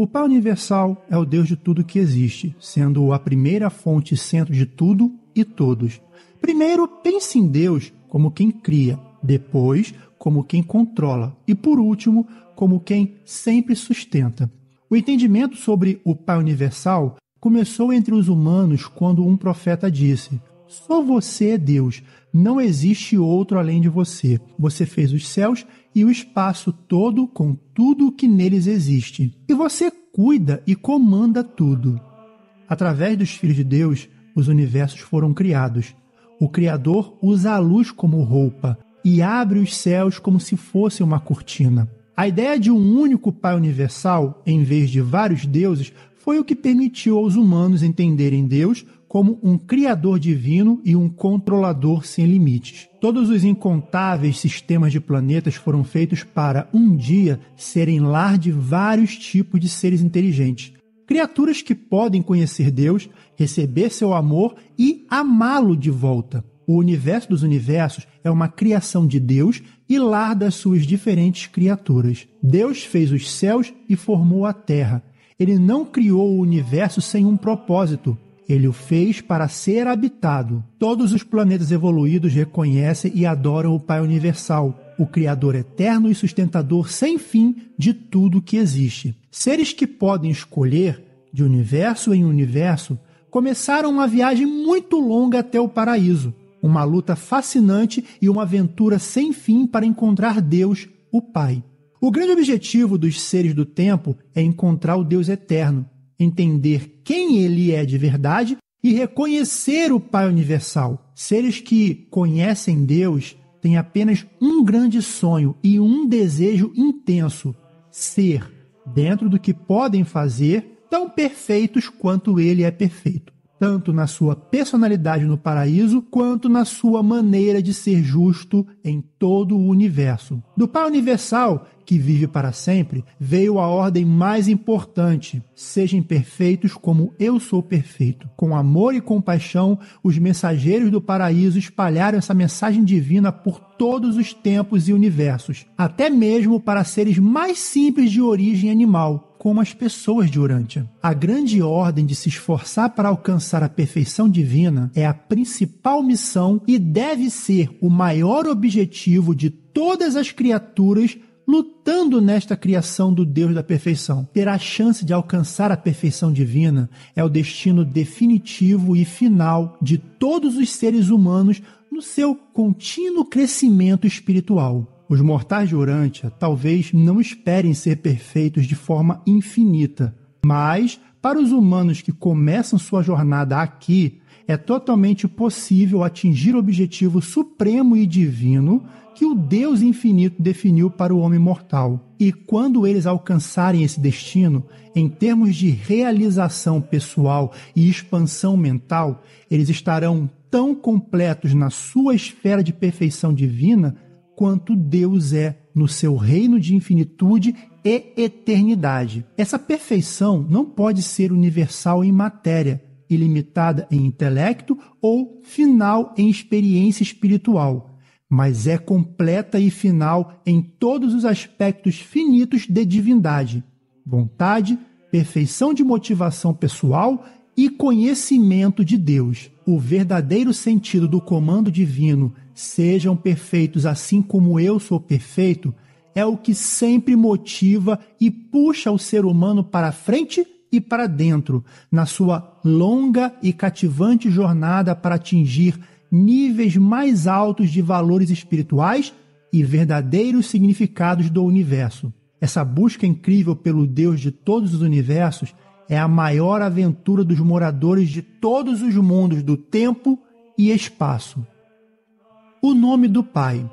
O Pai Universal é o Deus de tudo que existe, sendo a primeira fonte e centro de tudo e todos. Primeiro, pense em Deus como quem cria, depois, como quem controla e, por último, como quem sempre sustenta. O entendimento sobre o Pai Universal começou entre os humanos quando um profeta disse: Só você é Deus, não existe outro além de você. Você fez os céus e o espaço todo com tudo o que neles existe. E você cuida e comanda tudo. Através dos filhos de Deus, os universos foram criados. O Criador usa a luz como roupa e abre os céus como se fosse uma cortina. A ideia de um único Pai universal, em vez de vários deuses, foi o que permitiu aos humanos entenderem Deus como um criador divino e um controlador sem limites. Todos os incontáveis sistemas de planetas foram feitos para um dia serem lar de vários tipos de seres inteligentes. Criaturas que podem conhecer Deus, receber seu amor e amá-lo de volta. O universo dos universos é uma criação de Deus e lar das suas diferentes criaturas. Deus fez os céus e formou a terra. Ele não criou o universo sem um propósito. Ele o fez para ser habitado. Todos os planetas evoluídos reconhecem e adoram o Pai Universal, o Criador eterno e sustentador sem fim de tudo que existe. Seres que podem escolher, de universo em universo, começaram uma viagem muito longa até o paraíso. Uma luta fascinante e uma aventura sem fim para encontrar Deus, o Pai. O grande objetivo dos seres do tempo é encontrar o Deus eterno, entender quem ele é de verdade e reconhecer o Pai Universal. Seres que conhecem Deus têm apenas um grande sonho e um desejo intenso: ser, dentro do que podem fazer, tão perfeitos quanto ele é perfeito tanto na sua personalidade no paraíso, quanto na sua maneira de ser justo em todo o universo. Do Pai Universal, que vive para sempre, veio a ordem mais importante: sejam perfeitos como eu sou perfeito. Com amor e compaixão, os mensageiros do paraíso espalharam essa mensagem divina por todos os tempos e universos, até mesmo para seres mais simples de origem animal como as pessoas de Urântia. A grande ordem de se esforçar para alcançar a perfeição divina é a principal missão e deve ser o maior objetivo de todas as criaturas lutando nesta criação do Deus da perfeição. Ter a chance de alcançar a perfeição divina é o destino definitivo e final de todos os seres humanos no seu contínuo crescimento espiritual. Os mortais de Urântia talvez não esperem ser perfeitos de forma infinita, mas para os humanos que começam sua jornada aqui, é totalmente possível atingir o objetivo supremo e divino que o Deus infinito definiu para o homem mortal. E quando eles alcançarem esse destino, em termos de realização pessoal e expansão mental, eles estarão tão completos na sua esfera de perfeição divina quanto Deus é no seu reino de infinitude e eternidade. Essa perfeição não pode ser universal em matéria, ilimitada em intelecto ou final em experiência espiritual, mas é completa e final em todos os aspectos finitos de divindade, vontade, perfeição de motivação pessoal e conhecimento de Deus. O verdadeiro sentido do comando divino sejam perfeitos assim como eu sou perfeito, é o que sempre motiva e puxa o ser humano para frente e para dentro, na sua longa e cativante jornada para atingir níveis mais altos de valores espirituais e verdadeiros significados do universo. Essa busca incrível pelo Deus de todos os universos é a maior aventura dos moradores de todos os mundos do tempo e espaço o nome do Pai.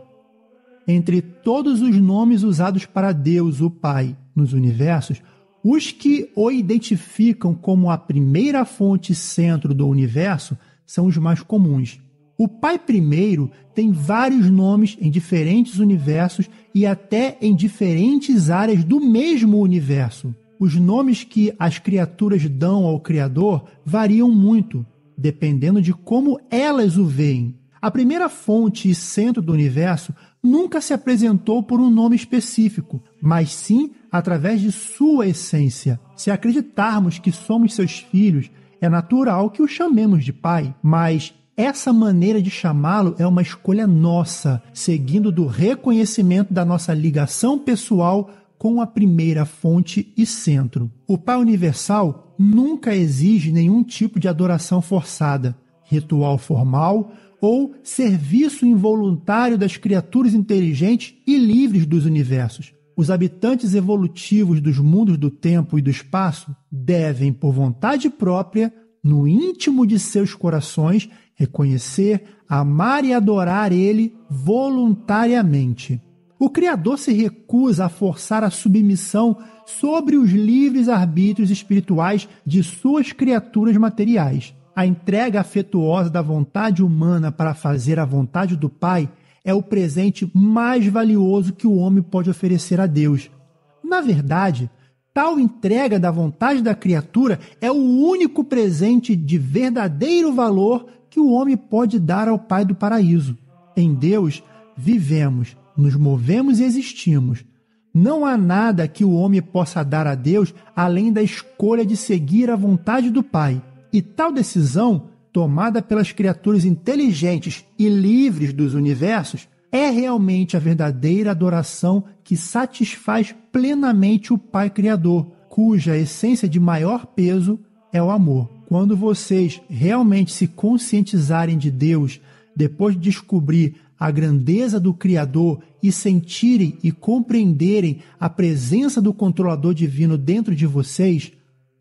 Entre todos os nomes usados para Deus, o Pai, nos universos, os que o identificam como a primeira fonte centro do universo são os mais comuns. O Pai Primeiro tem vários nomes em diferentes universos e até em diferentes áreas do mesmo universo. Os nomes que as criaturas dão ao Criador variam muito, dependendo de como elas o veem. A primeira fonte e centro do universo nunca se apresentou por um nome específico, mas sim através de sua essência. Se acreditarmos que somos seus filhos, é natural que o chamemos de pai, mas essa maneira de chamá-lo é uma escolha nossa, seguindo do reconhecimento da nossa ligação pessoal com a primeira fonte e centro. O Pai Universal nunca exige nenhum tipo de adoração forçada, ritual formal ou serviço involuntário das criaturas inteligentes e livres dos universos. Os habitantes evolutivos dos mundos do tempo e do espaço devem, por vontade própria, no íntimo de seus corações, reconhecer, amar e adorar Ele voluntariamente. O Criador se recusa a forçar a submissão sobre os livres arbítrios espirituais de suas criaturas materiais. A entrega afetuosa da vontade humana para fazer a vontade do Pai é o presente mais valioso que o homem pode oferecer a Deus. Na verdade, Tal entrega da vontade da criatura é o único presente de verdadeiro valor que o homem pode dar ao Pai do paraíso. Em Deus vivemos, nos movemos e existimos. Não há nada que o homem possa dar a Deus além da escolha de seguir a vontade do Pai. E tal decisão, tomada pelas criaturas inteligentes e livres dos universos, é realmente a verdadeira adoração que satisfaz plenamente o Pai Criador, cuja essência de maior peso é o amor. Quando vocês realmente se conscientizarem de Deus, depois de descobrir a grandeza do Criador e sentirem e compreenderem a presença do controlador divino dentro de vocês,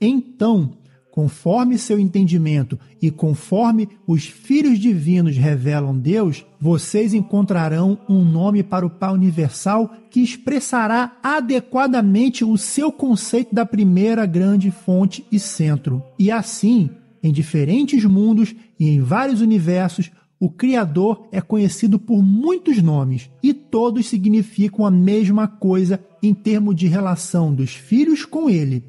então conforme seu entendimento e conforme os filhos divinos revelam Deus, vocês encontrarão um nome para o Pai Universal que expressará adequadamente o seu conceito da primeira grande fonte e centro. E assim, em diferentes mundos e em vários universos, o Criador é conhecido por muitos nomes e todos significam a mesma coisa em termos de relação dos filhos com ele.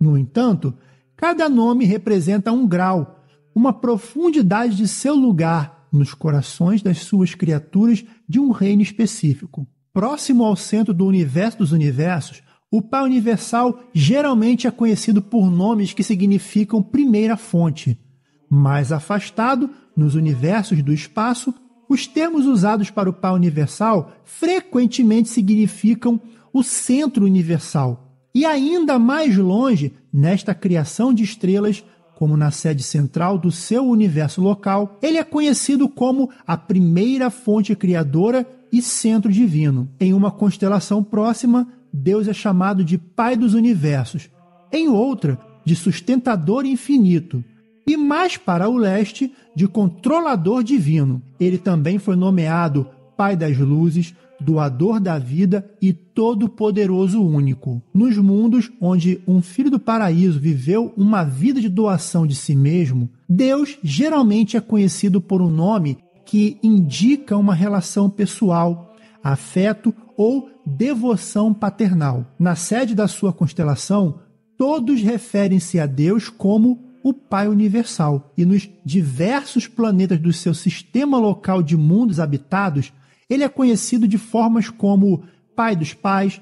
No entanto, Cada nome representa um grau, uma profundidade de seu lugar nos corações das suas criaturas de um reino específico. Próximo ao centro do universo dos universos, o Pai Universal geralmente é conhecido por nomes que significam primeira fonte. Mais afastado, nos universos do espaço, os termos usados para o Pai Universal frequentemente significam o centro universal, e ainda mais longe, nesta criação de estrelas, como na sede central do seu universo local, ele é conhecido como a primeira fonte criadora e centro divino. Em uma constelação próxima, Deus é chamado de Pai dos Universos, em outra, de Sustentador Infinito, e mais para o leste, de Controlador Divino. Ele também foi nomeado Pai das Luzes, doador da vida e todo-poderoso único. Nos mundos onde um filho do paraíso viveu uma vida de doação de si mesmo, Deus geralmente é conhecido por um nome que indica uma relação pessoal, afeto ou devoção paternal. Na sede da sua constelação, todos referem-se a Deus como o Pai Universal. E nos diversos planetas do seu sistema local de mundos habitados, ele é conhecido de formas como Pai dos Pais,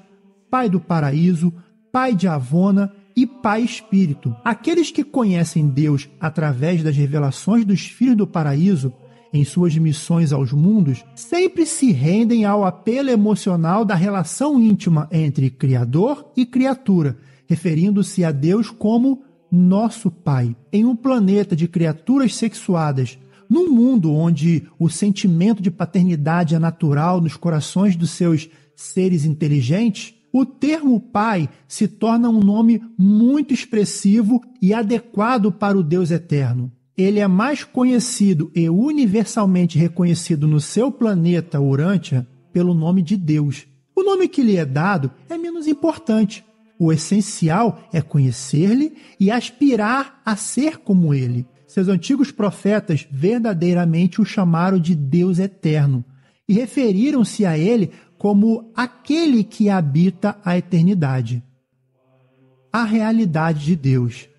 Pai do Paraíso, Pai de Avona e Pai Espírito. Aqueles que conhecem Deus através das revelações dos filhos do paraíso em suas missões aos mundos, sempre se rendem ao apelo emocional da relação íntima entre Criador e criatura, referindo-se a Deus como nosso Pai. Em um planeta de criaturas sexuadas num mundo onde o sentimento de paternidade é natural nos corações dos seus seres inteligentes, o termo pai se torna um nome muito expressivo e adequado para o Deus eterno. Ele é mais conhecido e universalmente reconhecido no seu planeta Urântia pelo nome de Deus. O nome que lhe é dado é menos importante. O essencial é conhecer-lhe e aspirar a ser como ele. Seus antigos profetas verdadeiramente o chamaram de Deus eterno e referiram-se a ele como aquele que habita a eternidade. A realidade de Deus.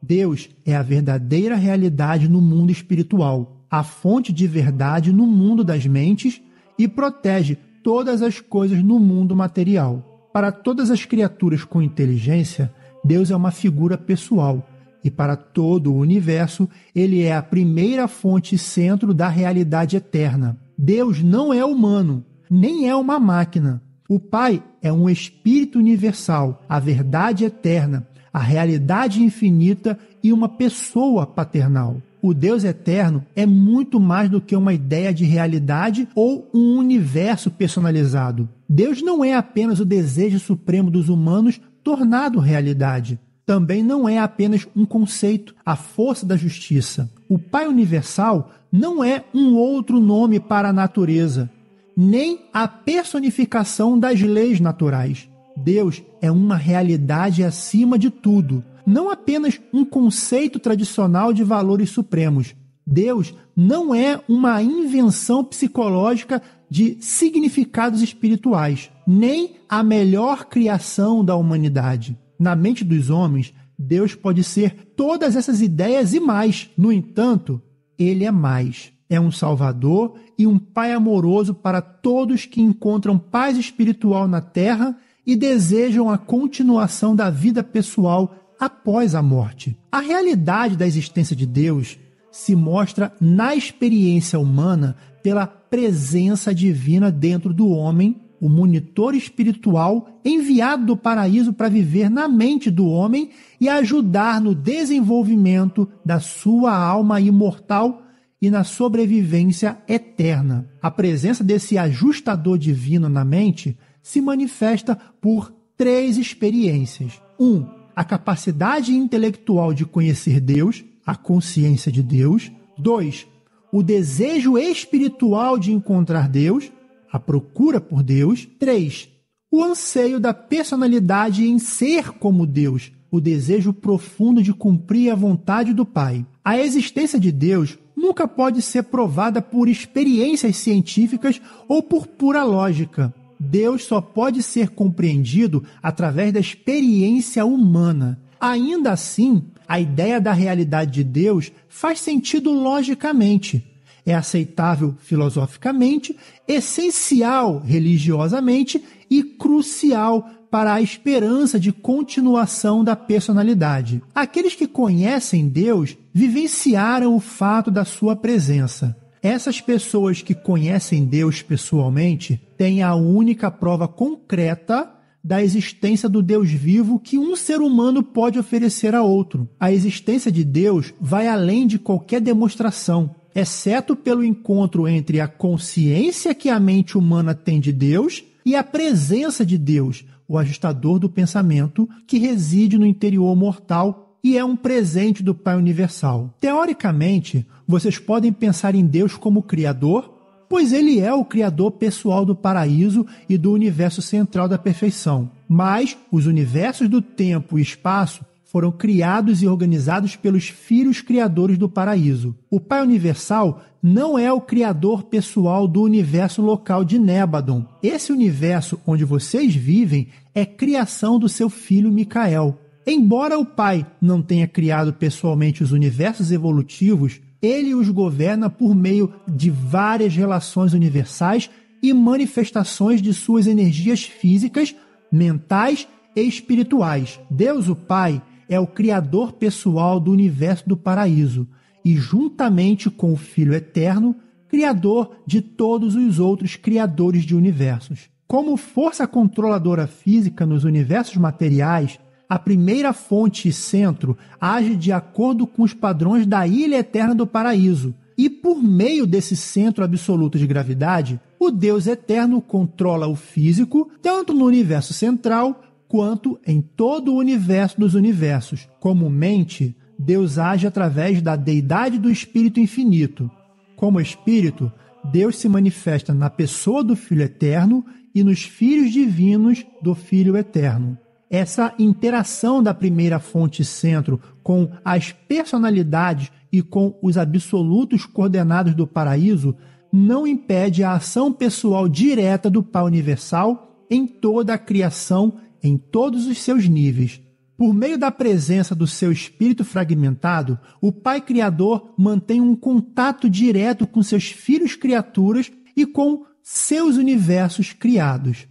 Deus é a verdadeira realidade no mundo espiritual, a fonte de verdade no mundo das mentes e protege todas as coisas no mundo material. Para todas as criaturas com inteligência, Deus é uma figura pessoal, e para todo o universo, ele é a primeira fonte e centro da realidade eterna. Deus não é humano, nem é uma máquina. O Pai é um espírito universal, a verdade eterna, a realidade infinita e uma pessoa paternal. O Deus eterno é muito mais do que uma ideia de realidade ou um universo personalizado. Deus não é apenas o desejo supremo dos humanos tornado realidade. Também não é apenas um conceito, a força da justiça. O Pai Universal não é um outro nome para a natureza, nem a personificação das leis naturais. Deus é uma realidade acima de tudo, não apenas um conceito tradicional de valores supremos. Deus não é uma invenção psicológica de significados espirituais, nem a melhor criação da humanidade. Na mente dos homens, Deus pode ser todas essas ideias e mais. No entanto, ele é mais. É um Salvador e um Pai amoroso para todos que encontram paz espiritual na terra e desejam a continuação da vida pessoal após a morte. A realidade da existência de Deus se mostra na experiência humana pela presença divina dentro do homem, o monitor espiritual enviado do paraíso para viver na mente do homem e ajudar no desenvolvimento da sua alma imortal e na sobrevivência eterna. A presença desse ajustador divino na mente se manifesta por três experiências. Um, a capacidade intelectual de conhecer Deus, a consciência de Deus. Dois, o desejo espiritual de encontrar Deus, a procura por Deus. Três, o anseio da personalidade em ser como Deus, o desejo profundo de cumprir a vontade do Pai. A existência de Deus nunca pode ser provada por experiências científicas ou por pura lógica. Deus só pode ser compreendido através da experiência humana. Ainda assim, a ideia da realidade de Deus faz sentido logicamente. É aceitável filosoficamente, essencial religiosamente e crucial para a esperança de continuação da personalidade. Aqueles que conhecem Deus vivenciaram o fato da sua presença. Essas pessoas que conhecem Deus pessoalmente têm a única prova concreta da existência do Deus vivo que um ser humano pode oferecer a outro. A existência de Deus vai além de qualquer demonstração, exceto pelo encontro entre a consciência que a mente humana tem de Deus e a presença de Deus, o ajustador do pensamento que reside no interior mortal e é um presente do Pai Universal. Teoricamente, vocês podem pensar em Deus como Criador, pois ele é o Criador pessoal do paraíso e do universo central da perfeição. Mas os universos do tempo e espaço foram criados e organizados pelos filhos criadores do paraíso. O Pai Universal não é o criador pessoal do universo local de Nébadon. Esse universo onde vocês vivem é criação do seu filho Micael. Embora o Pai não tenha criado pessoalmente os universos evolutivos, ele os governa por meio de várias relações universais e manifestações de suas energias físicas, mentais e espirituais. Deus, o Pai, é o criador pessoal do universo do paraíso e, juntamente com o Filho Eterno, criador de todos os outros criadores de universos. Como força controladora física nos universos materiais, a primeira fonte e centro age de acordo com os padrões da ilha eterna do paraíso. E por meio desse centro absoluto de gravidade, o Deus eterno controla o físico, tanto no universo central quanto em todo o universo dos universos. Comumente, Deus age através da deidade do Espírito Infinito. Como Espírito, Deus se manifesta na pessoa do Filho Eterno e nos filhos divinos do Filho Eterno essa interação da primeira fonte centro com as personalidades e com os absolutos coordenados do paraíso não impede a ação pessoal direta do Pai Universal em toda a criação, em todos os seus níveis. Por meio da presença do seu espírito fragmentado, o Pai Criador mantém um contato direto com seus filhos criaturas e com seus universos criados.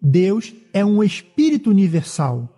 Deus é um espírito universal.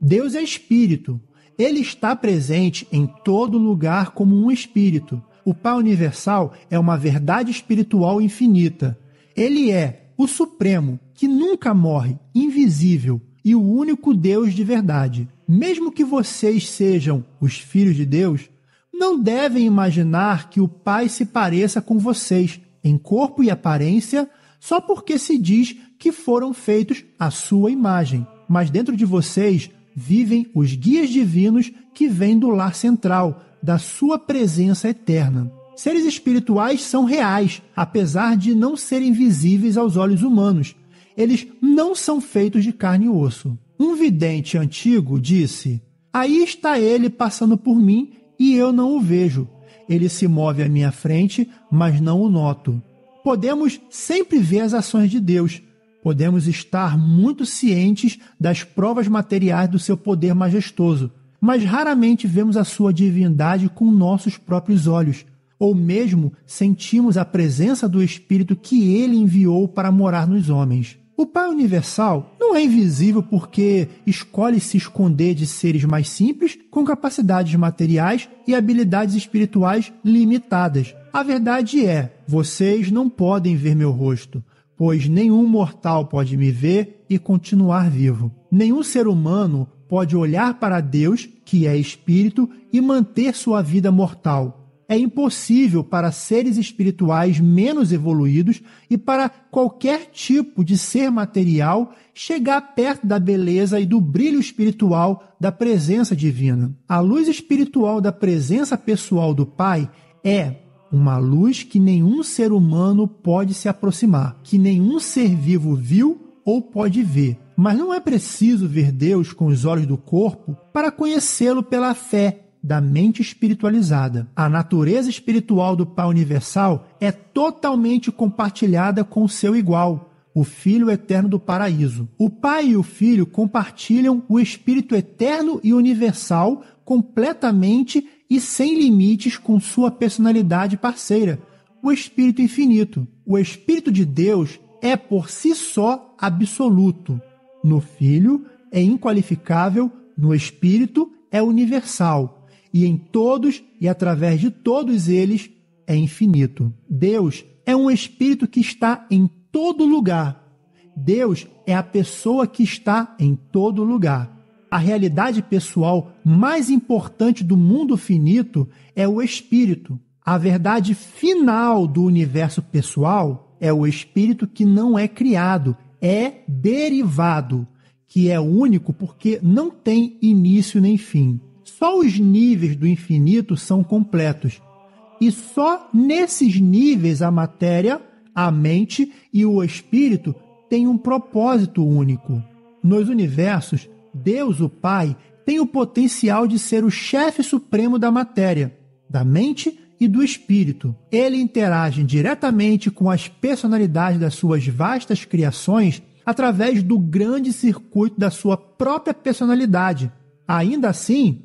Deus é espírito. Ele está presente em todo lugar como um espírito. O Pai Universal é uma verdade espiritual infinita. Ele é o Supremo, que nunca morre, invisível e o único Deus de verdade. Mesmo que vocês sejam os filhos de Deus, não devem imaginar que o Pai se pareça com vocês em corpo e aparência só porque se diz que foram feitos à sua imagem. Mas dentro de vocês vivem os guias divinos que vêm do lar central, da sua presença eterna. Seres espirituais são reais, apesar de não serem visíveis aos olhos humanos. Eles não são feitos de carne e osso. Um vidente antigo disse: Aí está ele passando por mim e eu não o vejo. Ele se move à minha frente, mas não o noto. Podemos sempre ver as ações de Deus. Podemos estar muito cientes das provas materiais do seu poder majestoso, mas raramente vemos a sua divindade com nossos próprios olhos, ou mesmo sentimos a presença do Espírito que ele enviou para morar nos homens. O Pai Universal não é invisível porque escolhe se esconder de seres mais simples com capacidades materiais e habilidades espirituais limitadas. A verdade é: vocês não podem ver meu rosto, pois nenhum mortal pode me ver e continuar vivo. Nenhum ser humano pode olhar para Deus, que é espírito, e manter sua vida mortal. É impossível para seres espirituais menos evoluídos e para qualquer tipo de ser material chegar perto da beleza e do brilho espiritual da presença divina. A luz espiritual da presença pessoal do Pai é uma luz que nenhum ser humano pode se aproximar, que nenhum ser vivo viu ou pode ver. Mas não é preciso ver Deus com os olhos do corpo para conhecê-lo pela fé da mente espiritualizada. A natureza espiritual do Pai Universal é totalmente compartilhada com o seu igual, o Filho Eterno do Paraíso. O Pai e o Filho compartilham o Espírito Eterno e Universal completamente e sem limites com sua personalidade parceira, o Espírito Infinito. O Espírito de Deus é por si só absoluto no Filho é inqualificável, no Espírito é universal, e em todos e através de todos eles é infinito. Deus é um Espírito que está em todo lugar. Deus é a pessoa que está em todo lugar. A realidade pessoal mais importante do mundo finito é o Espírito. A verdade final do universo pessoal é o Espírito que não é criado, é derivado, que é único porque não tem início nem fim. Só os níveis do infinito são completos. E só nesses níveis a matéria, a mente e o espírito têm um propósito único. Nos universos, Deus, o Pai, tem o potencial de ser o chefe supremo da matéria, da mente e do espírito. Ele interage diretamente com as personalidades das suas vastas criações através do grande circuito da sua própria personalidade. Ainda assim,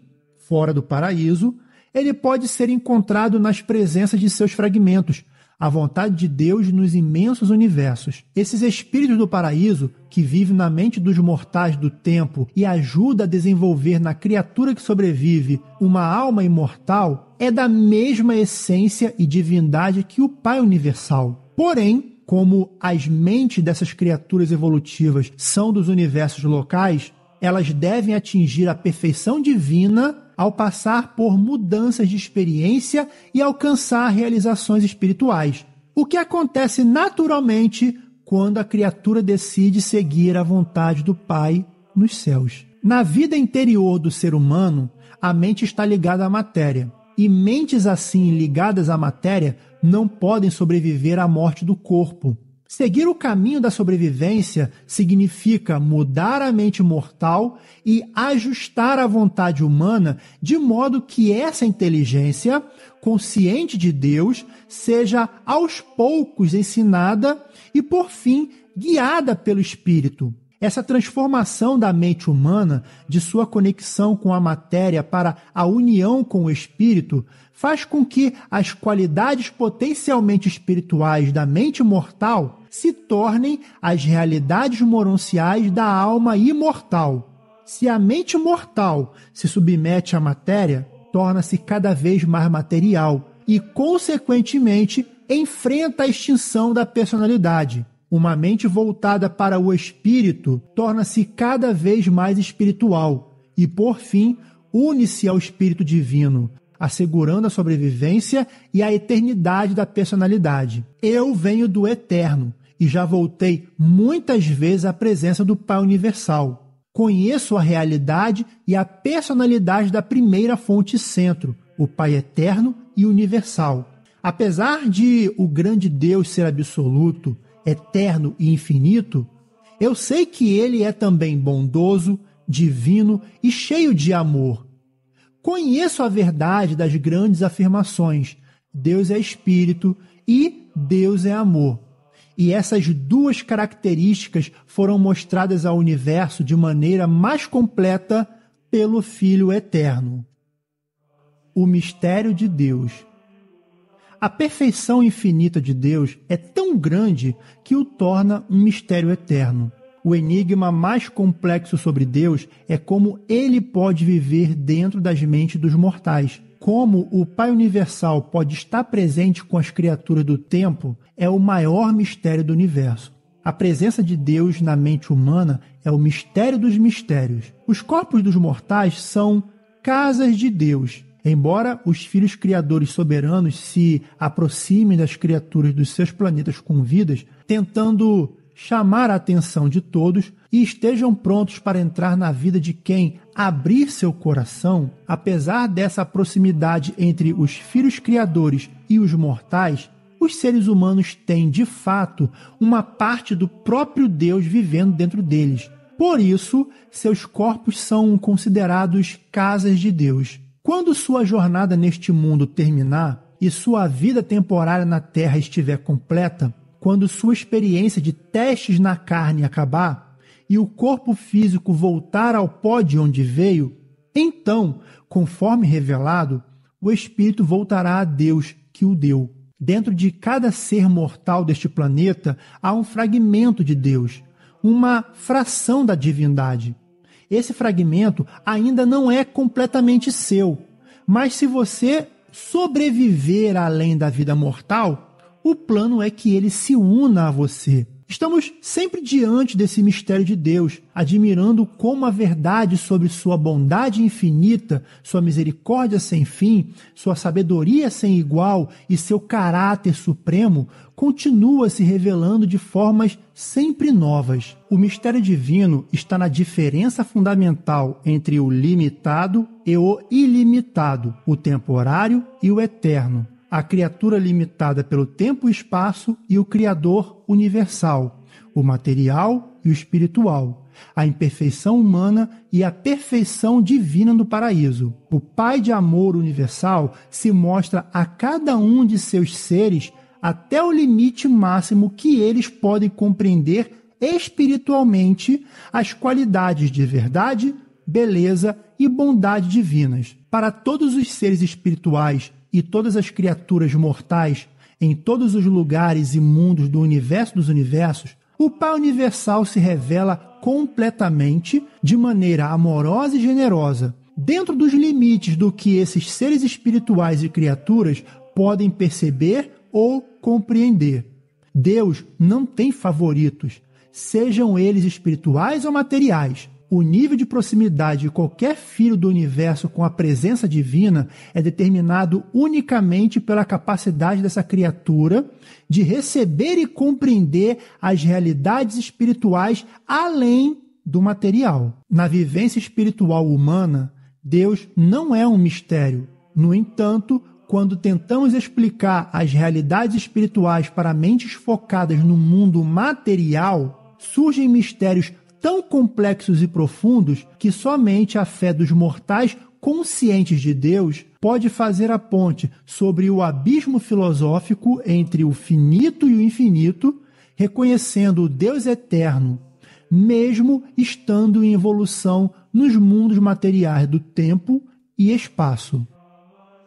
fora do paraíso, ele pode ser encontrado nas presenças de seus fragmentos, a vontade de Deus nos imensos universos. Esses espíritos do paraíso, que vivem na mente dos mortais do tempo e ajudam a desenvolver na criatura que sobrevive uma alma imortal, é da mesma essência e divindade que o Pai Universal. Porém, como as mentes dessas criaturas evolutivas são dos universos locais, elas devem atingir a perfeição divina ao passar por mudanças de experiência e alcançar realizações espirituais. O que acontece naturalmente quando a criatura decide seguir a vontade do Pai nos céus. Na vida interior do ser humano, a mente está ligada à matéria, e mentes assim ligadas à matéria não podem sobreviver à morte do corpo. Seguir o caminho da sobrevivência significa mudar a mente mortal e ajustar a vontade humana de modo que essa inteligência, consciente de Deus, seja aos poucos ensinada e, por fim, guiada pelo Espírito. Essa transformação da mente humana, de sua conexão com a matéria para a união com o espírito, faz com que as qualidades potencialmente espirituais da mente mortal se tornem as realidades moronciais da alma imortal. Se a mente mortal se submete à matéria, torna-se cada vez mais material e, consequentemente, enfrenta a extinção da personalidade. Uma mente voltada para o espírito torna-se cada vez mais espiritual e, por fim, une-se ao espírito divino, assegurando a sobrevivência e a eternidade da personalidade. Eu venho do eterno e já voltei muitas vezes à presença do Pai Universal. Conheço a realidade e a personalidade da primeira fonte centro, o Pai Eterno e Universal. Apesar de o grande Deus ser absoluto, eterno e infinito, eu sei que ele é também bondoso, divino e cheio de amor. Conheço a verdade das grandes afirmações: Deus é espírito e Deus é amor. E essas duas características foram mostradas ao universo de maneira mais completa pelo Filho Eterno. O mistério de Deus. A perfeição infinita de Deus é tão grande que o torna um mistério eterno. O enigma mais complexo sobre Deus é como ele pode viver dentro das mentes dos mortais. Como o Pai Universal pode estar presente com as criaturas do tempo é o maior mistério do universo. A presença de Deus na mente humana é o mistério dos mistérios. Os corpos dos mortais são casas de Deus, Embora os filhos criadores soberanos se aproximem das criaturas dos seus planetas com vidas, tentando chamar a atenção de todos e estejam prontos para entrar na vida de quem abrir seu coração, apesar dessa proximidade entre os filhos criadores e os mortais, os seres humanos têm de fato uma parte do próprio Deus vivendo dentro deles. Por isso, seus corpos são considerados casas de Deus. Quando sua jornada neste mundo terminar e sua vida temporária na Terra estiver completa, quando sua experiência de testes na carne acabar e o corpo físico voltar ao pó de onde veio, então, conforme revelado, o espírito voltará a Deus que o deu. Dentro de cada ser mortal deste planeta há um fragmento de Deus, uma fração da divindade. Esse fragmento ainda não é completamente seu, mas se você sobreviver além da vida mortal, o plano é que ele se una a você. Estamos sempre diante desse mistério de Deus, admirando como a verdade sobre sua bondade infinita, sua misericórdia sem fim, sua sabedoria sem igual e seu caráter supremo continua se revelando de formas sempre novas. O mistério divino está na diferença fundamental entre o limitado e o ilimitado, o temporário e o eterno a criatura limitada pelo tempo e espaço e o Criador universal, o material e o espiritual, a imperfeição humana e a perfeição divina no paraíso. O Pai de amor universal se mostra a cada um de seus seres até o limite máximo que eles podem compreender espiritualmente as qualidades de verdade, beleza e bondade divinas. Para todos os seres espirituais e todas as criaturas mortais em todos os lugares e mundos do universo dos universos, o Pai Universal se revela completamente, de maneira amorosa e generosa, dentro dos limites do que esses seres espirituais e criaturas podem perceber ou compreender. Deus não tem favoritos, sejam eles espirituais ou materiais o nível de proximidade de qualquer filho do universo com a presença divina é determinado unicamente pela capacidade dessa criatura de receber e compreender as realidades espirituais além do material. Na vivência espiritual humana, Deus não é um mistério. No entanto, quando tentamos explicar as realidades espirituais para mentes focadas no mundo material, surgem mistérios tão complexos e profundos que somente a fé dos mortais conscientes de Deus pode fazer a ponte sobre o abismo filosófico entre o finito e o infinito, reconhecendo o Deus eterno, mesmo estando em evolução nos mundos materiais do tempo e espaço.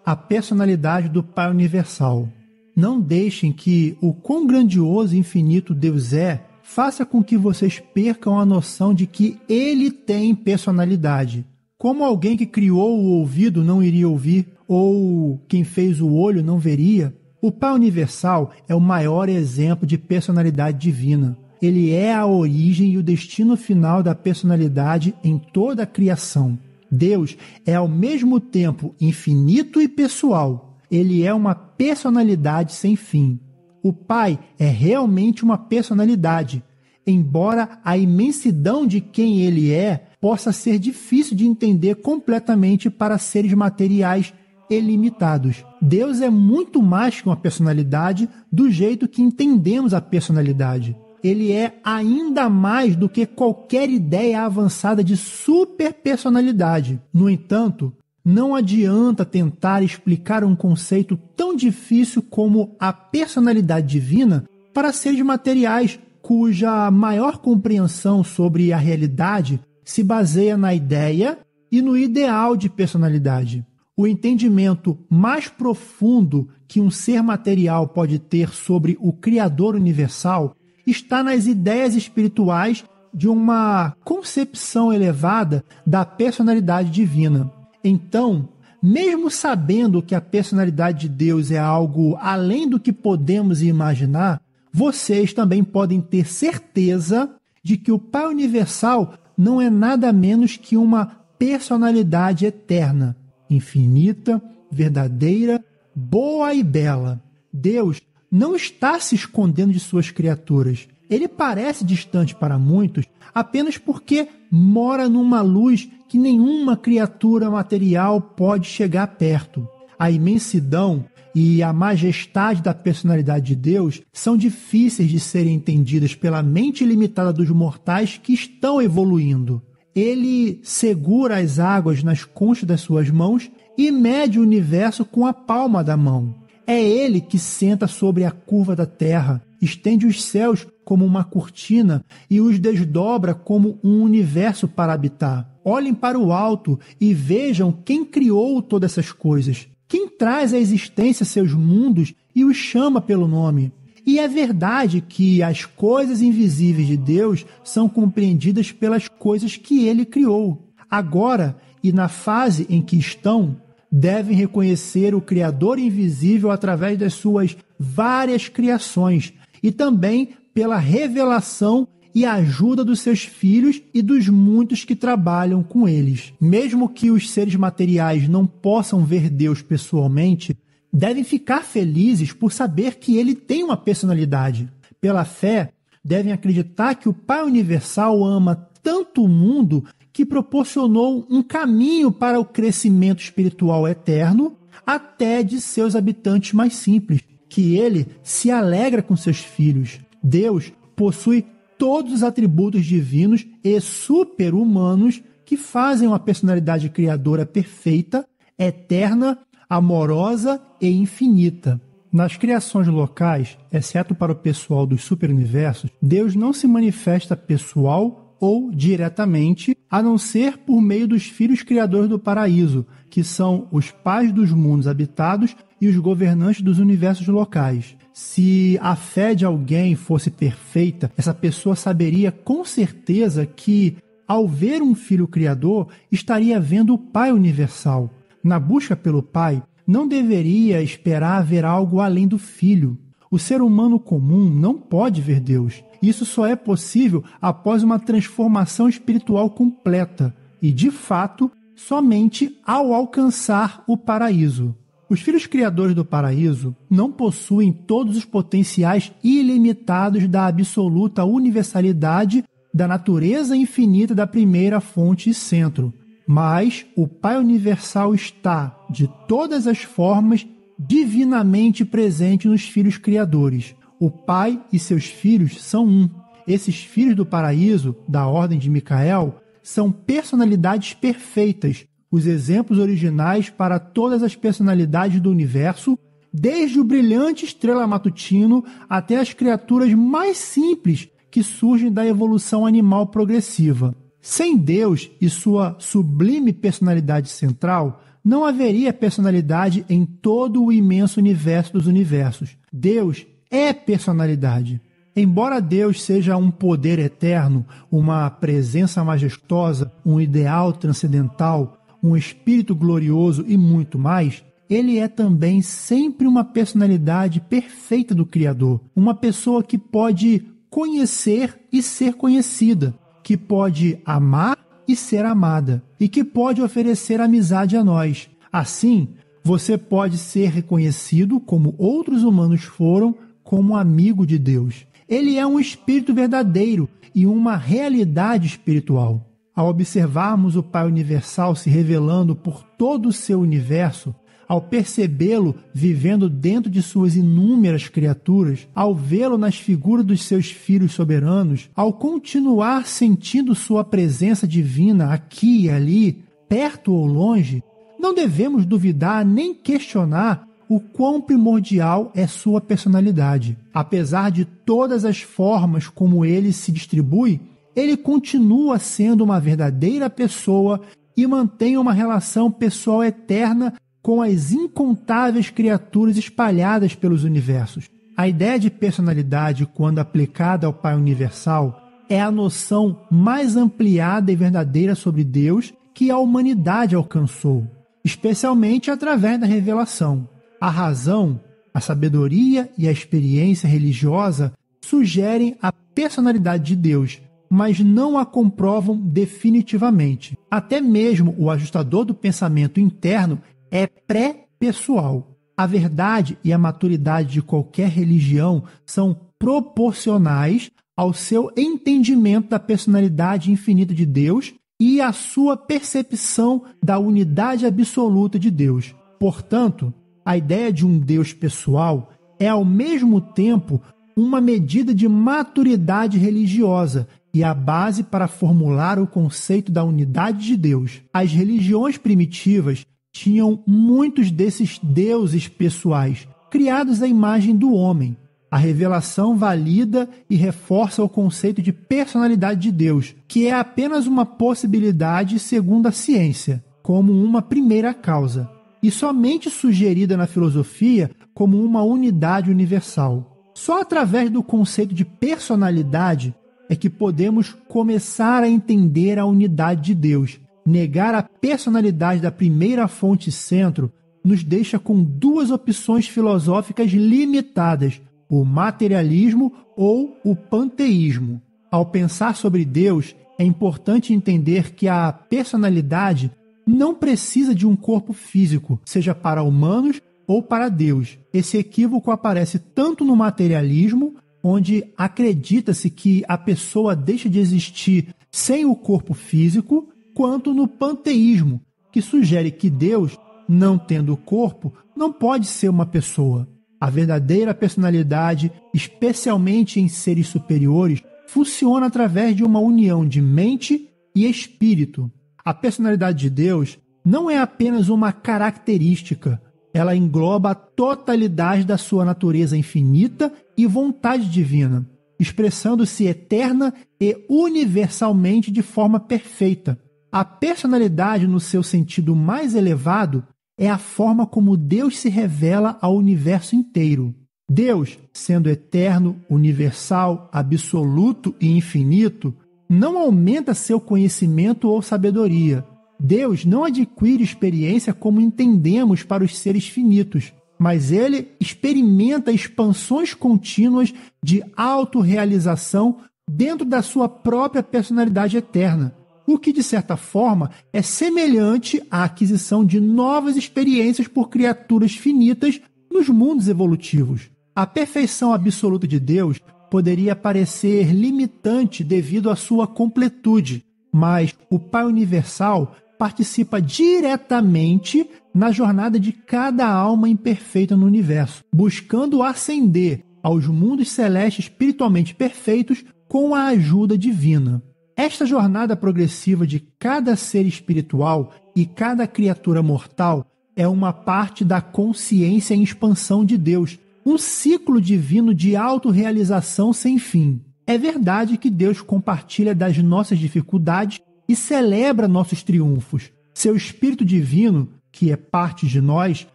A personalidade do Pai Universal. Não deixem que o quão grandioso e infinito Deus é faça com que vocês percam a noção de que ele tem personalidade. Como alguém que criou o ouvido não iria ouvir, ou quem fez o olho não veria, o Pai Universal é o maior exemplo de personalidade divina. Ele é a origem e o destino final da personalidade em toda a criação. Deus é ao mesmo tempo infinito e pessoal. Ele é uma personalidade sem fim. O Pai é realmente uma personalidade, embora a imensidão de quem ele é possa ser difícil de entender completamente para seres materiais ilimitados. Deus é muito mais que uma personalidade do jeito que entendemos a personalidade. Ele é ainda mais do que qualquer ideia avançada de superpersonalidade. No entanto, não adianta tentar explicar um conceito tão difícil como a personalidade divina para seres materiais cuja maior compreensão sobre a realidade se baseia na ideia e no ideal de personalidade. O entendimento mais profundo que um ser material pode ter sobre o Criador universal está nas ideias espirituais de uma concepção elevada da personalidade divina. Então, mesmo sabendo que a personalidade de Deus é algo além do que podemos imaginar, vocês também podem ter certeza de que o Pai Universal não é nada menos que uma personalidade eterna, infinita, verdadeira, boa e bela. Deus não está se escondendo de suas criaturas. Ele parece distante para muitos apenas porque mora numa luz que nenhuma criatura material pode chegar perto. A imensidão e a majestade da personalidade de Deus são difíceis de serem entendidas pela mente limitada dos mortais que estão evoluindo. Ele segura as águas nas conchas das suas mãos e mede o universo com a palma da mão. É ele que senta sobre a curva da terra, estende os céus como uma cortina e os desdobra como um universo para habitar. Olhem para o alto e vejam quem criou todas essas coisas, quem traz à existência seus mundos e os chama pelo nome. E é verdade que as coisas invisíveis de Deus são compreendidas pelas coisas que ele criou. Agora, e na fase em que estão, devem reconhecer o Criador invisível através das suas várias criações e também pela revelação e ajuda dos seus filhos e dos muitos que trabalham com eles. Mesmo que os seres materiais não possam ver Deus pessoalmente, devem ficar felizes por saber que ele tem uma personalidade. Pela fé, devem acreditar que o Pai Universal ama tanto o mundo que proporcionou um caminho para o crescimento espiritual eterno até de seus habitantes mais simples, que ele se alegra com seus filhos. Deus possui todos os atributos divinos e super-humanos que fazem uma personalidade criadora perfeita, eterna, amorosa e infinita. Nas criações locais, exceto para o pessoal dos superuniversos, Deus não se manifesta pessoal ou diretamente, a não ser por meio dos filhos criadores do paraíso, que são os pais dos mundos habitados e os governantes dos universos locais. Se a fé de alguém fosse perfeita, essa pessoa saberia com certeza que, ao ver um filho criador, estaria vendo o Pai universal. Na busca pelo Pai, não deveria esperar ver algo além do filho. O ser humano comum não pode ver Deus. Isso só é possível após uma transformação espiritual completa e, de fato, somente ao alcançar o paraíso. Os filhos criadores do paraíso não possuem todos os potenciais ilimitados da absoluta universalidade da natureza infinita da primeira fonte e centro. Mas o Pai Universal está, de todas as formas, divinamente presente nos filhos criadores. O Pai e seus filhos são um. Esses filhos do paraíso, da ordem de Micael, são personalidades perfeitas, os exemplos originais para todas as personalidades do universo, desde o brilhante estrela matutino até as criaturas mais simples que surgem da evolução animal progressiva. Sem Deus e sua sublime personalidade central, não haveria personalidade em todo o imenso universo dos universos. Deus é personalidade. Embora Deus seja um poder eterno, uma presença majestosa, um ideal transcendental, um espírito glorioso e muito mais, ele é também sempre uma personalidade perfeita do Criador, uma pessoa que pode conhecer e ser conhecida, que pode amar e ser amada, e que pode oferecer amizade a nós. Assim, você pode ser reconhecido como outros humanos foram como amigo de Deus. Ele é um espírito verdadeiro e uma realidade espiritual. Ao observarmos o Pai Universal se revelando por todo o seu universo, ao percebê-lo vivendo dentro de suas inúmeras criaturas, ao vê-lo nas figuras dos seus filhos soberanos, ao continuar sentindo sua presença divina aqui e ali, perto ou longe, não devemos duvidar nem questionar o quão primordial é sua personalidade. Apesar de todas as formas como ele se distribui, ele continua sendo uma verdadeira pessoa e mantém uma relação pessoal eterna com as incontáveis criaturas espalhadas pelos universos. A ideia de personalidade, quando aplicada ao Pai Universal, é a noção mais ampliada e verdadeira sobre Deus que a humanidade alcançou, especialmente através da revelação. A razão, a sabedoria e a experiência religiosa sugerem a personalidade de Deus, mas não a comprovam definitivamente. Até mesmo o ajustador do pensamento interno é pré-pessoal. A verdade e a maturidade de qualquer religião são proporcionais ao seu entendimento da personalidade infinita de Deus e à sua percepção da unidade absoluta de Deus. Portanto, a ideia de um Deus pessoal é ao mesmo tempo uma medida de maturidade religiosa e a base para formular o conceito da unidade de Deus. As religiões primitivas tinham muitos desses deuses pessoais, criados à imagem do homem. A revelação valida e reforça o conceito de personalidade de Deus, que é apenas uma possibilidade segundo a ciência, como uma primeira causa e somente sugerida na filosofia como uma unidade universal. Só através do conceito de personalidade é que podemos começar a entender a unidade de Deus. Negar a personalidade da primeira fonte centro nos deixa com duas opções filosóficas limitadas: o materialismo ou o panteísmo. Ao pensar sobre Deus, é importante entender que a personalidade não precisa de um corpo físico, seja para humanos ou para Deus. Esse equívoco aparece tanto no materialismo, onde acredita-se que a pessoa deixa de existir sem o corpo físico, quanto no panteísmo, que sugere que Deus, não tendo corpo, não pode ser uma pessoa. A verdadeira personalidade, especialmente em seres superiores, funciona através de uma união de mente e espírito. A personalidade de Deus não é apenas uma característica, ela engloba a totalidade da sua natureza infinita e vontade divina, expressando-se eterna e universalmente de forma perfeita. A personalidade, no seu sentido mais elevado, é a forma como Deus se revela ao universo inteiro. Deus, sendo eterno, universal, absoluto e infinito, não aumenta seu conhecimento ou sabedoria. Deus não adquire experiência como entendemos para os seres finitos, mas ele experimenta expansões contínuas de autorrealização dentro da sua própria personalidade eterna, o que, de certa forma, é semelhante à aquisição de novas experiências por criaturas finitas nos mundos evolutivos. A perfeição absoluta de Deus poderia parecer limitante devido à sua completude, mas o Pai Universal participa diretamente na jornada de cada alma imperfeita no universo, buscando ascender aos mundos celestes espiritualmente perfeitos com a ajuda divina. Esta jornada progressiva de cada ser espiritual e cada criatura mortal é uma parte da consciência em expansão de Deus, um ciclo divino de autorrealização sem fim. É verdade que Deus compartilha das nossas dificuldades e celebra nossos triunfos. Seu Espírito Divino, que é parte de nós,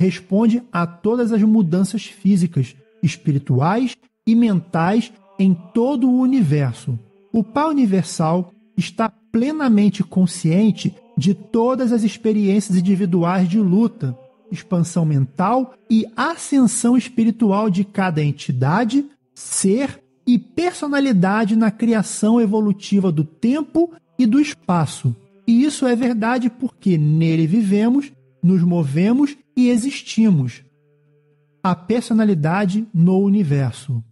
responde a todas as mudanças físicas, espirituais e mentais em todo o universo. O Pai Universal está plenamente consciente de todas as experiências individuais de luta, expansão mental e ascensão espiritual de cada entidade, ser e personalidade na criação evolutiva do tempo e do espaço. E isso é verdade porque nele vivemos, nos movemos e existimos. A personalidade no universo.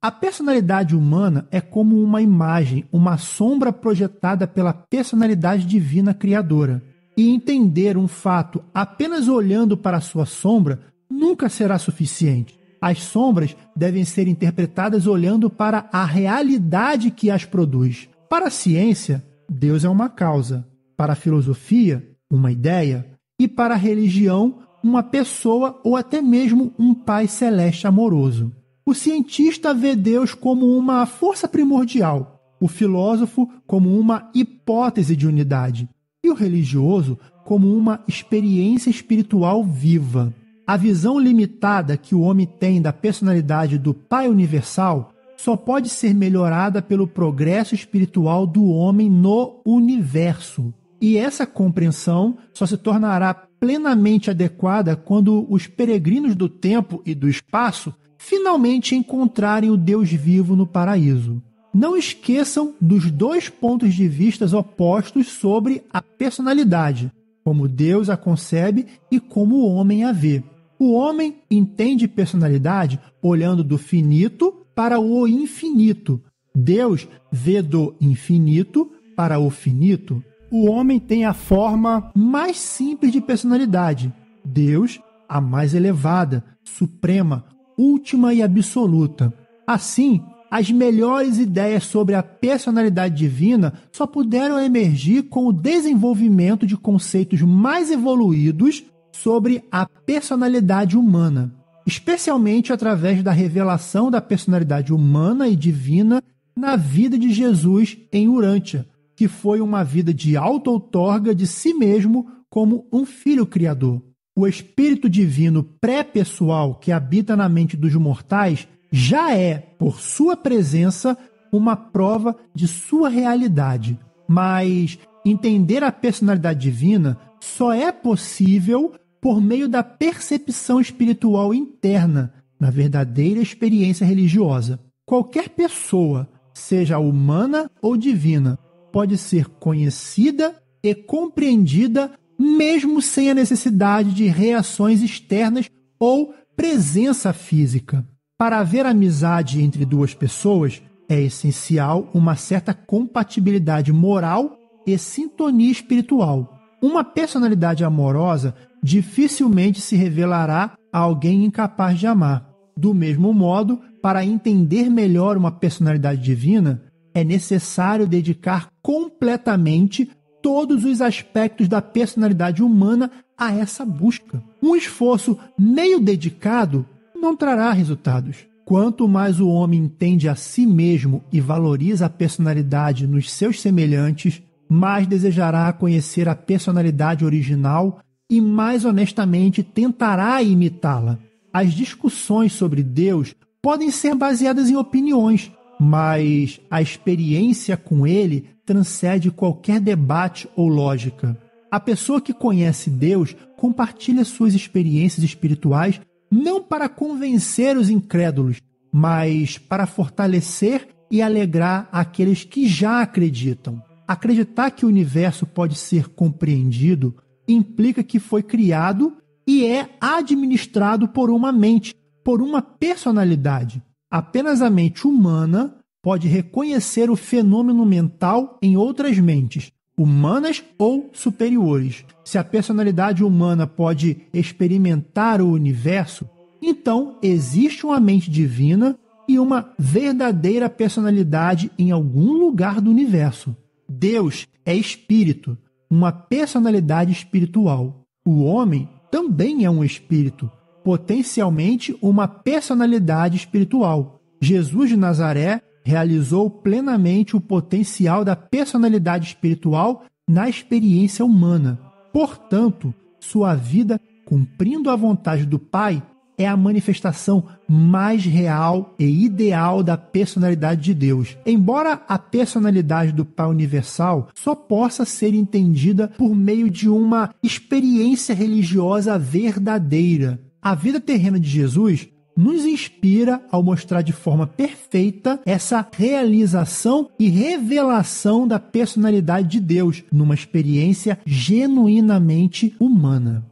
A personalidade humana é como uma imagem, uma sombra projetada pela personalidade divina criadora. E entender um fato apenas olhando para sua sombra nunca será suficiente. As sombras devem ser interpretadas olhando para a realidade que as produz. Para a ciência, Deus é uma causa. Para a filosofia, uma ideia. E para a religião, uma pessoa ou até mesmo um Pai celeste amoroso. O cientista vê Deus como uma força primordial, o filósofo como uma hipótese de unidade e o religioso como uma experiência espiritual viva. A visão limitada que o homem tem da personalidade do Pai Universal só pode ser melhorada pelo progresso espiritual do homem no universo. E essa compreensão só se tornará plenamente adequada quando os peregrinos do tempo e do espaço finalmente encontrarem o Deus vivo no paraíso. Não esqueçam dos dois pontos de vista opostos sobre a personalidade, como Deus a concebe e como o homem a vê. O homem entende personalidade olhando do finito para o infinito. Deus vê do infinito para o finito. O homem tem a forma mais simples de personalidade. Deus, a mais elevada, suprema, última e absoluta. Assim, as melhores ideias sobre a personalidade divina só puderam emergir com o desenvolvimento de conceitos mais evoluídos sobre a personalidade humana, especialmente através da revelação da personalidade humana e divina na vida de Jesus em Urântia, que foi uma vida de auto-outorga de si mesmo como um filho criador. O espírito divino pré-pessoal que habita na mente dos mortais já é, por sua presença, uma prova de sua realidade. Mas entender a personalidade divina só é possível por meio da percepção espiritual interna, na verdadeira experiência religiosa. Qualquer pessoa, seja humana ou divina, pode ser conhecida e compreendida mesmo sem a necessidade de reações externas ou presença física. Para haver amizade entre duas pessoas, é essencial uma certa compatibilidade moral e sintonia espiritual. Uma personalidade amorosa dificilmente se revelará a alguém incapaz de amar. Do mesmo modo, para entender melhor uma personalidade divina, é necessário dedicar completamente todos os aspectos da personalidade humana a essa busca. Um esforço meio dedicado não trará resultados. Quanto mais o homem entende a si mesmo e valoriza a personalidade nos seus semelhantes, mais desejará conhecer a personalidade original e mais honestamente tentará imitá-la. As discussões sobre Deus podem ser baseadas em opiniões, mas a experiência com ele transcende qualquer debate ou lógica. A pessoa que conhece Deus compartilha suas experiências espirituais não para convencer os incrédulos, mas para fortalecer e alegrar aqueles que já acreditam. Acreditar que o universo pode ser compreendido implica que foi criado e é administrado por uma mente, por uma personalidade. Apenas a mente humana pode reconhecer o fenômeno mental em outras mentes, humanas ou superiores. Se a personalidade humana pode experimentar o universo, então existe uma mente divina e uma verdadeira personalidade em algum lugar do universo. Deus é espírito, uma personalidade espiritual. O homem também é um espírito, potencialmente uma personalidade espiritual. Jesus de Nazaré realizou plenamente o potencial da personalidade espiritual na experiência humana. Portanto, sua vida, cumprindo a vontade do Pai, é a manifestação mais real e ideal da personalidade de Deus. Embora a personalidade do Pai Universal só possa ser entendida por meio de uma experiência religiosa verdadeira, a vida terrena de Jesus nos inspira ao mostrar de forma perfeita essa realização e revelação da personalidade de Deus numa experiência genuinamente humana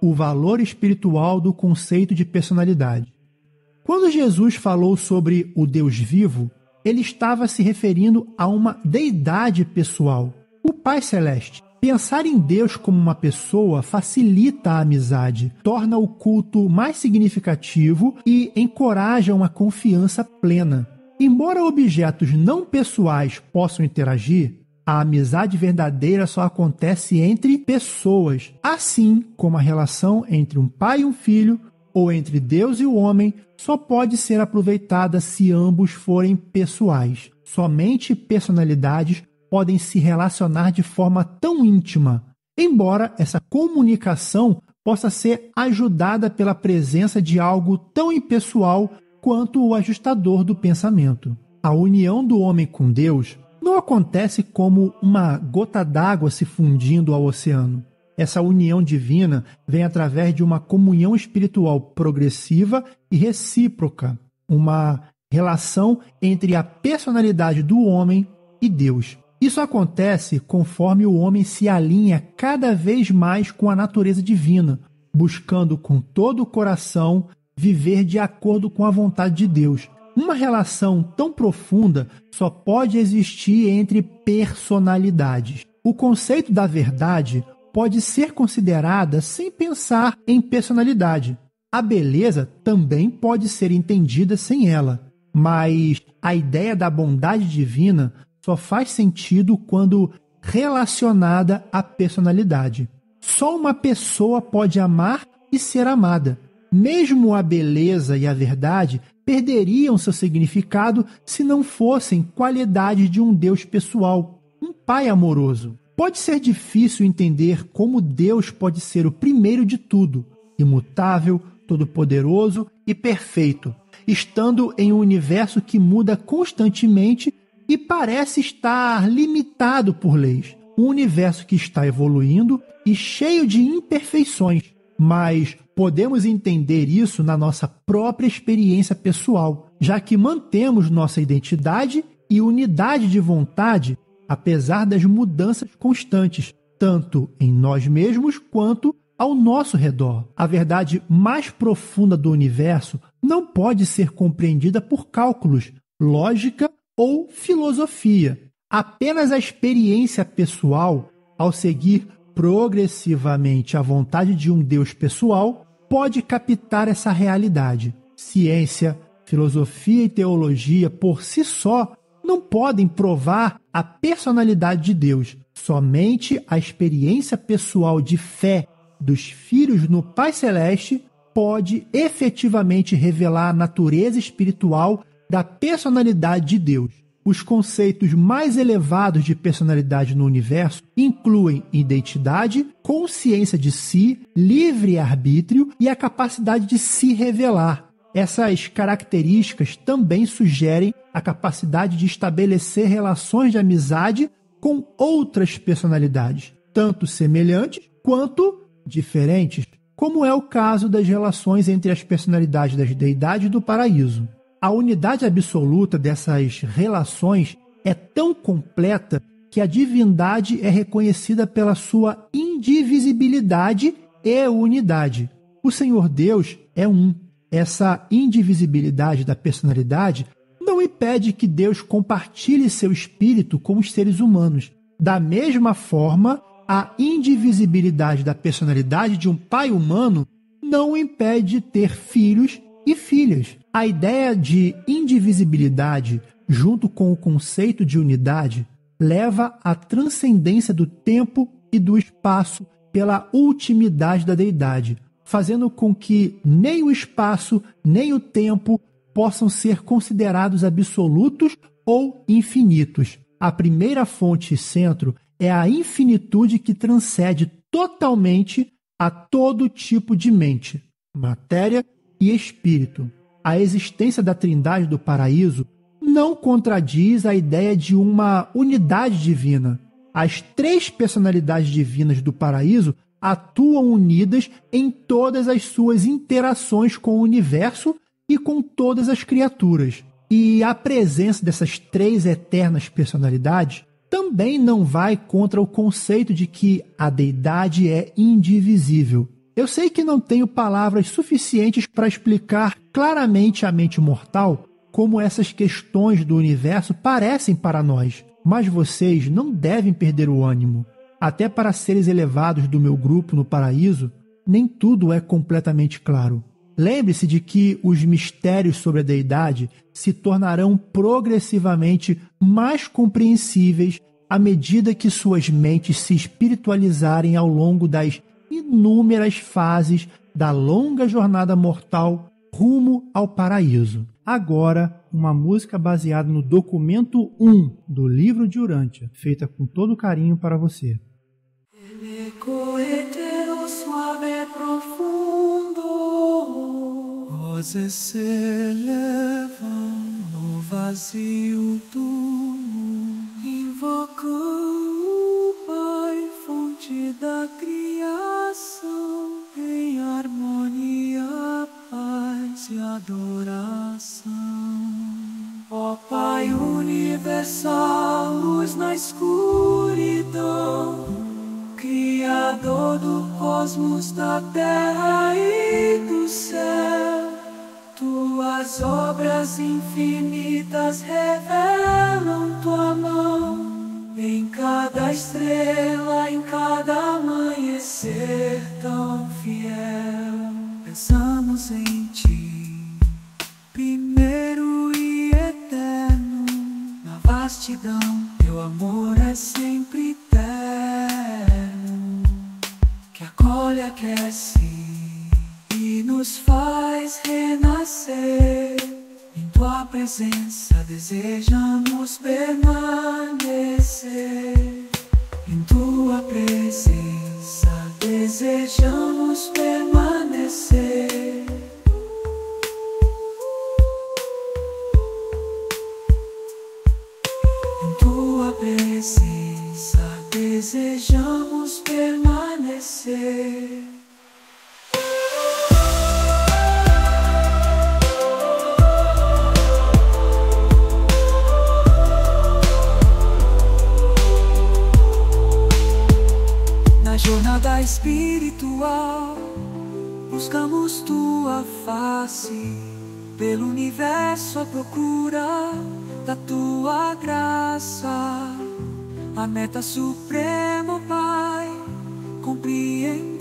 o valor espiritual do conceito de personalidade. Quando Jesus falou sobre o Deus vivo, ele estava se referindo a uma deidade pessoal, o Pai Celeste. Pensar em Deus como uma pessoa facilita a amizade, torna o culto mais significativo e encoraja uma confiança plena. Embora objetos não pessoais possam interagir, a amizade verdadeira só acontece entre pessoas, assim como a relação entre um pai e um filho, ou entre Deus e o homem, só pode ser aproveitada se ambos forem pessoais. Somente personalidades podem se relacionar de forma tão íntima, embora essa comunicação possa ser ajudada pela presença de algo tão impessoal quanto o ajustador do pensamento. A união do homem com Deus não acontece como uma gota d'água se fundindo ao oceano. Essa união divina vem através de uma comunhão espiritual progressiva e recíproca, uma relação entre a personalidade do homem e Deus. Isso acontece conforme o homem se alinha cada vez mais com a natureza divina, buscando com todo o coração viver de acordo com a vontade de Deus, uma relação tão profunda só pode existir entre personalidades. O conceito da verdade pode ser considerada sem pensar em personalidade. A beleza também pode ser entendida sem ela, mas a ideia da bondade divina só faz sentido quando relacionada à personalidade. Só uma pessoa pode amar e ser amada. Mesmo a beleza e a verdade perderiam seu significado se não fossem qualidades de um Deus pessoal, um Pai amoroso. Pode ser difícil entender como Deus pode ser o primeiro de tudo, imutável, todo-poderoso e perfeito, estando em um universo que muda constantemente e parece estar limitado por leis. Um universo que está evoluindo e cheio de imperfeições, mas podemos entender isso na nossa própria experiência pessoal, já que mantemos nossa identidade e unidade de vontade apesar das mudanças constantes, tanto em nós mesmos quanto ao nosso redor. A verdade mais profunda do universo não pode ser compreendida por cálculos, lógica ou filosofia. Apenas a experiência pessoal, ao seguir progressivamente a vontade de um Deus pessoal, pode captar essa realidade. Ciência, filosofia e teologia por si só não podem provar a personalidade de Deus. Somente a experiência pessoal de fé dos filhos no Pai Celeste pode efetivamente revelar a natureza espiritual da personalidade de Deus. Os conceitos mais elevados de personalidade no universo incluem identidade, consciência de si, livre-arbítrio e a capacidade de se revelar. Essas características também sugerem a capacidade de estabelecer relações de amizade com outras personalidades, tanto semelhantes quanto diferentes, como é o caso das relações entre as personalidades das deidades do paraíso. A unidade absoluta dessas relações é tão completa que a divindade é reconhecida pela sua indivisibilidade e unidade. O Senhor Deus é um. Essa indivisibilidade da personalidade não impede que Deus compartilhe seu espírito com os seres humanos. Da mesma forma, a indivisibilidade da personalidade de um pai humano não impede de ter filhos e filhas. A ideia de indivisibilidade, junto com o conceito de unidade, leva à transcendência do tempo e do espaço pela ultimidade da deidade, fazendo com que nem o espaço nem o tempo possam ser considerados absolutos ou infinitos. A primeira fonte e centro é a infinitude que transcende totalmente a todo tipo de mente, matéria e espírito. A existência da Trindade do paraíso não contradiz a ideia de uma unidade divina. As três personalidades divinas do paraíso atuam unidas em todas as suas interações com o universo e com todas as criaturas. E a presença dessas três eternas personalidades também não vai contra o conceito de que a deidade é indivisível. Eu sei que não tenho palavras suficientes para explicar claramente à mente mortal como essas questões do universo parecem para nós, mas vocês não devem perder o ânimo. Até para seres elevados do meu grupo no paraíso, nem tudo é completamente claro. Lembre-se de que os mistérios sobre a deidade se tornarão progressivamente mais compreensíveis à medida que suas mentes se espiritualizarem ao longo das inúmeras fases da longa jornada mortal rumo ao paraíso. Agora, uma música baseada no documento 1 do livro de Urântia, feita com todo carinho para você. Vozes se elevam no vazio do mundo, invocam o Fonte da criação, em harmonia, paz e adoração. Ó Pai universal, luz na escuridão, Criador do cosmos, da terra e do céu. Tuas obras infinitas revelam tua mão em cada estrela, em cada amanhecer tão fiel. Pensamos em ti, primeiro e eterno, na vastidão. Teu amor é sempre eterno, que acolhe, aquece e nos faz renascer. Tua presença desejamos permanecer. Em tua presença desejamos permanecer. Procura da tua graça. A meta suprema, Pai, compreender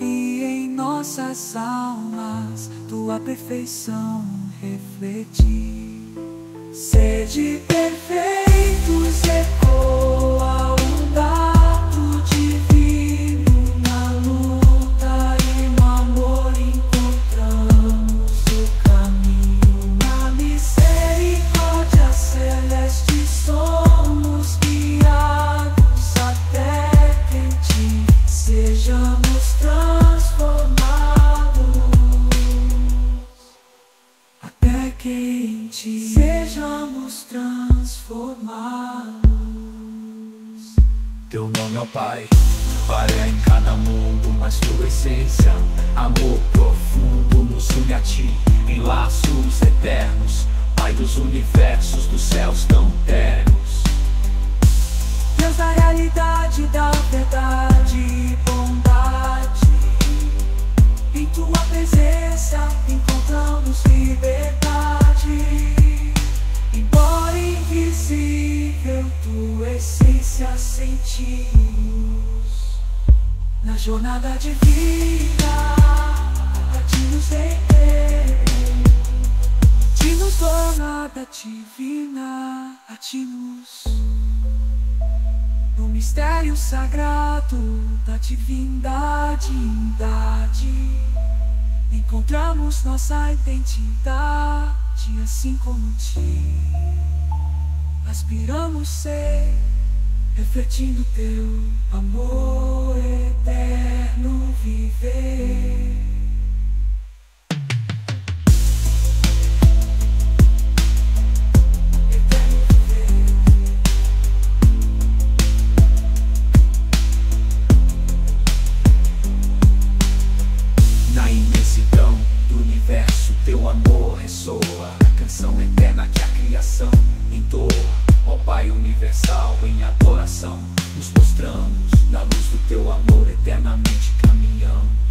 e em nossas almas tua perfeição refletir. Amor profundo, nos une a ti em laços eternos, Pai dos universos, dos céus tão ternos. Deus da realidade, da verdade e bondade. Em tua presença encontramos liberdade. Embora invisível, tua essência sentimos. Na jornada de vida, ti nos render. De nos jornada divina, a ti nos no mistério sagrado da divindade, encontramos nossa identidade, assim como ti. Aspiramos ser, refletindo teu amor eterno viver. Eterno viver. Na imensidão do universo, teu amor ressoa. A canção eterna que a criação entoa. Ó Pai universal, em adoração, nos postramos na luz do teu amor eternamente caminhamos.